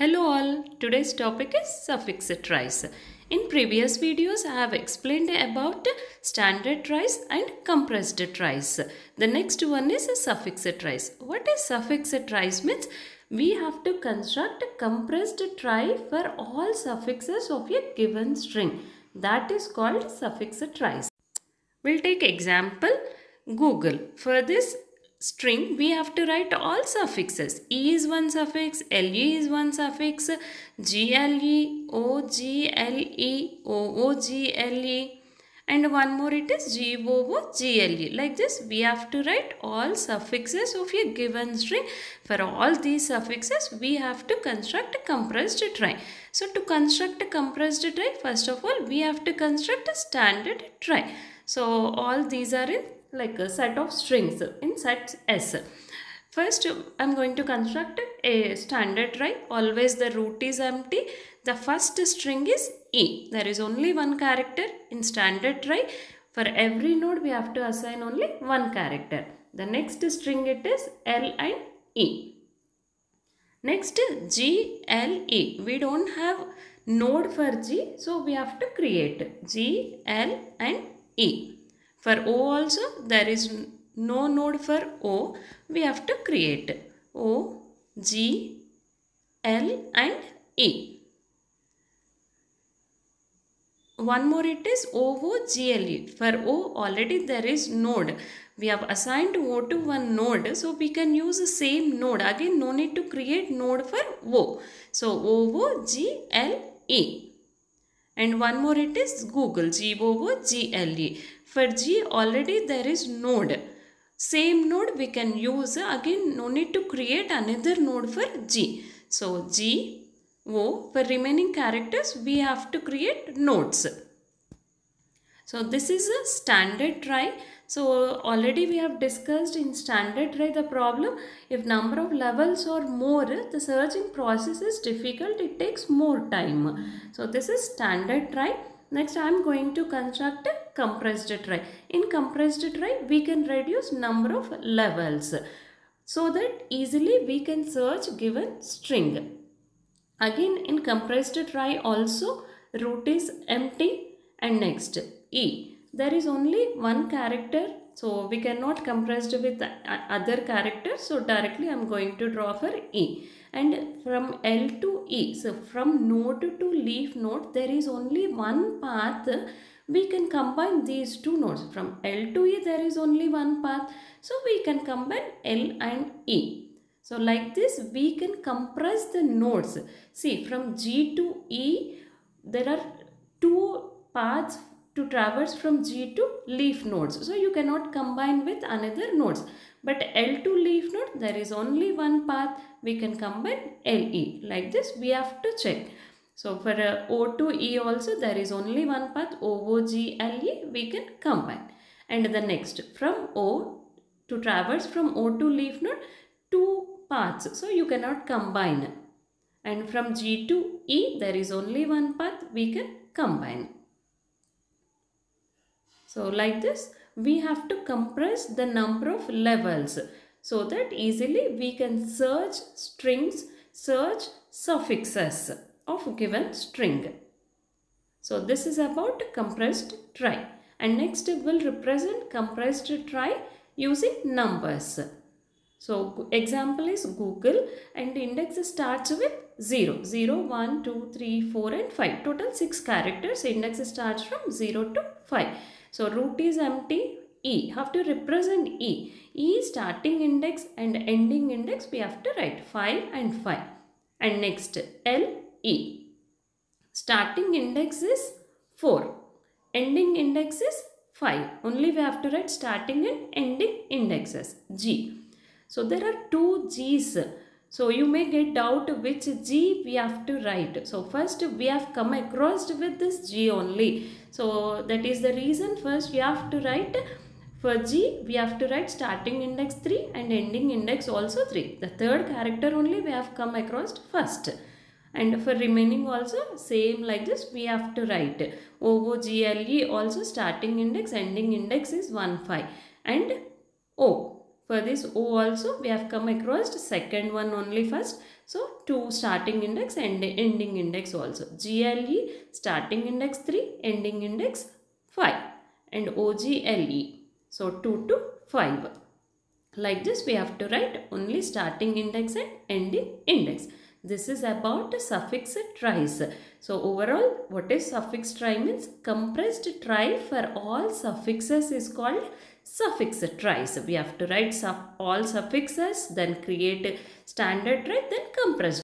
Hello all, today's topic is suffix tries. In previous videos I have explained about standard tries and compressed tries. The next one is suffix tries. What is suffix tries means we have to construct a compressed trie for all suffixes of a given string. That is called suffix tries. We'll take example Google. For this string we have to write all suffixes. E is one suffix, LE is one suffix, GLE, OGLE, OOGLE and one more it is GOOGLE. Like this we have to write all suffixes of a given string. For all these suffixes we have to construct a compressed trie. So to construct a compressed trie first of all we have to construct a standard trie. So all these are in like a set of strings in set S. First I am going to construct a standard trie. Always the root is empty. The first string is E. There is only one character in standard trie. For every node we have to assign only one character. The next string it is L and E. Next G, L, E. We don't have node for G so we have to create G, L and E. For O also there is no node for O. We have to create O, G, L and E. One more it is OOGLE. For O already there is node. We have assigned O to one node. So we can use the same node. Again no need to create node for O. So OOGLE. And one more it is Google. G-O-O-G-L-E. For G already there is node. Same node we can use. Again no need to create another node for G. So G O for remaining characters we have to create nodes. So this is a standard trie. So already we have discussed in standard trie the problem if number of levels or more the searching process is difficult it takes more time. So this is standard trie. Next I am going to construct a compressed trie. In compressed trie we can reduce number of levels so that easily we can search given string. Again in compressed trie also root is empty and next E. There is only one character so we cannot compress with other characters so directly I am going to draw for E. And from L to E so from node to leaf node there is only one path we can combine these two nodes. From L to E there is only one path so we can combine L and E. So like this we can compress the nodes. See from G to E there are two paths to traverse from G to leaf nodes. So you cannot combine with another nodes. But L to leaf node there is only one path we can combine LE. Like this we have to check. So for uh, O to E also there is only one path OOGLE we can combine. And the next from O to traverse from O to leaf node two paths. So you cannot combine. And from G to E there is only one path we can combine. So like this we have to compress the number of levels so that easily we can search strings, search suffixes of a given string. So this is about compressed trie. And next we'll represent compressed trie using numbers. So example is Google and index starts with 0. 0, 1, 2, 3, 4 and 5. Total 6 characters. Index starts from 0 to 5. So root is empty. E. Have to represent E. E starting index and ending index we have to write 5 and 5. And next L, E. Starting index is 4. Ending index is 5. Only we have to write starting and ending indexes. G. So there are two G's. So you may get doubt which G we have to write. So first we have come across with this G only. So that is the reason first we have to write for G we have to write starting index 3 and ending index also 3. The third character only we have come across first. And for remaining also same like this we have to write OOGLE also starting index ending index is 1 5 and O for this O also we have come across second one only first. So 2 starting index and ending index also. GLE starting index 3, ending index 5 and OGLE. So 2 to 5. Like this we have to write only starting index and ending index. This is about suffix tries. So overall what is suffix trie means? Compressed trie for all suffixes is called suffix tries. We have to write all suffixes then create standard trie then compressed